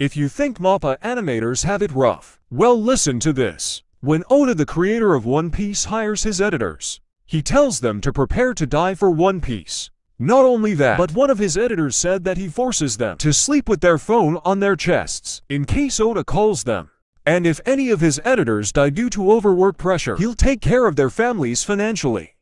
If you think MAPPA animators have it rough, well listen to this. When Oda the creator of One Piece hires his editors, he tells them to prepare to die for One Piece. Not only that, but one of his editors said that he forces them to sleep with their phone on their chests, in case Oda calls them. And if any of his editors die due to overwork pressure, he'll take care of their families financially.